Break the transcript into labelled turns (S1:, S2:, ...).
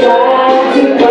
S1: try to